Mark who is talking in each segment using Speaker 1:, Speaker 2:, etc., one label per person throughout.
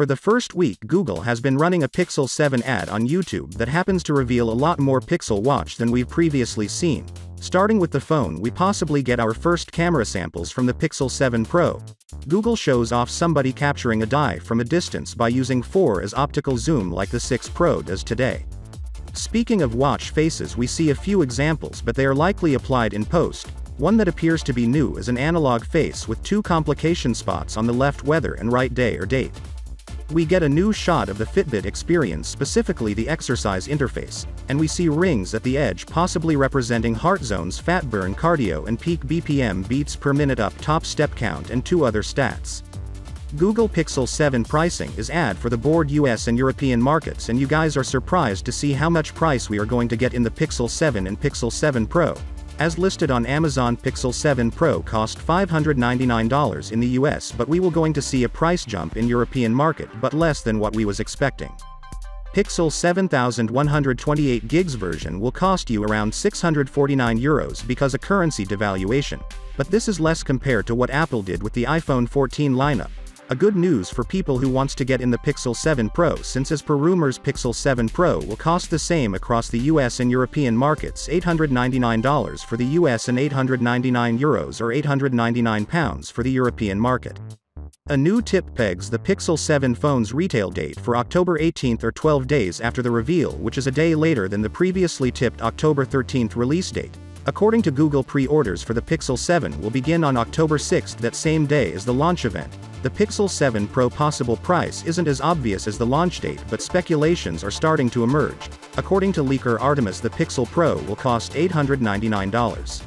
Speaker 1: For the first week Google has been running a Pixel 7 ad on YouTube that happens to reveal a lot more Pixel Watch than we've previously seen. Starting with the phone we possibly get our first camera samples from the Pixel 7 Pro. Google shows off somebody capturing a dive from a distance by using 4 as optical zoom like the 6 Pro does today. Speaking of watch faces we see a few examples but they are likely applied in post, one that appears to be new is an analog face with two complication spots on the left weather and right day or date. We get a new shot of the Fitbit experience specifically the exercise interface, and we see rings at the edge possibly representing heart zones fat burn cardio and peak BPM beats per minute up top step count and two other stats. Google Pixel 7 pricing is ad for the board US and European markets and you guys are surprised to see how much price we are going to get in the Pixel 7 and Pixel 7 Pro. As listed on Amazon Pixel 7 Pro cost $599 in the US but we will going to see a price jump in European market but less than what we was expecting. Pixel 7128 gigs version will cost you around 649 euros because of currency devaluation, but this is less compared to what Apple did with the iPhone 14 lineup, a good news for people who wants to get in the Pixel 7 Pro since as per rumors Pixel 7 Pro will cost the same across the US and European markets $899 for the US and 899 euros or 899 pounds for the European market. A new tip pegs the Pixel 7 phone's retail date for October 18th or 12 days after the reveal which is a day later than the previously tipped October 13th release date. According to Google pre-orders for the Pixel 7 will begin on October 6th that same day as the launch event. The Pixel 7 Pro possible price isn't as obvious as the launch date but speculations are starting to emerge. According to leaker Artemis the Pixel Pro will cost $899.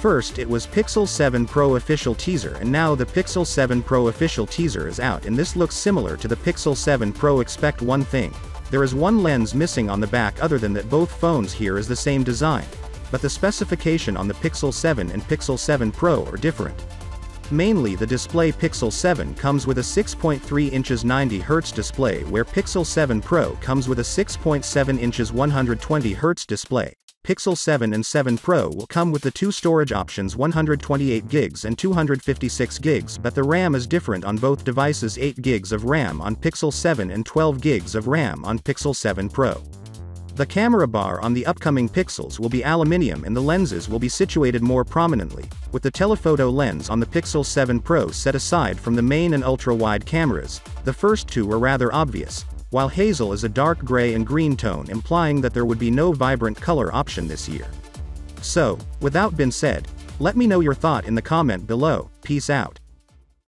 Speaker 1: First it was Pixel 7 Pro official teaser and now the Pixel 7 Pro official teaser is out and this looks similar to the Pixel 7 Pro expect one thing. There is one lens missing on the back other than that both phones here is the same design. But the specification on the Pixel 7 and Pixel 7 Pro are different. Mainly the display Pixel 7 comes with a 6.3 inches 90Hz display where Pixel 7 Pro comes with a 6.7 inches 120Hz display. Pixel 7 and 7 Pro will come with the two storage options 128 gigs and 256 gigs but the RAM is different on both devices 8 gigs of RAM on Pixel 7 and 12 gigs of RAM on Pixel 7 Pro. The camera bar on the upcoming Pixels will be aluminium and the lenses will be situated more prominently, with the telephoto lens on the Pixel 7 Pro set aside from the main and ultra-wide cameras, the first two are rather obvious, while hazel is a dark gray and green tone implying that there would be no vibrant color option this year. So, without been said, let me know your thought in the comment below, peace out.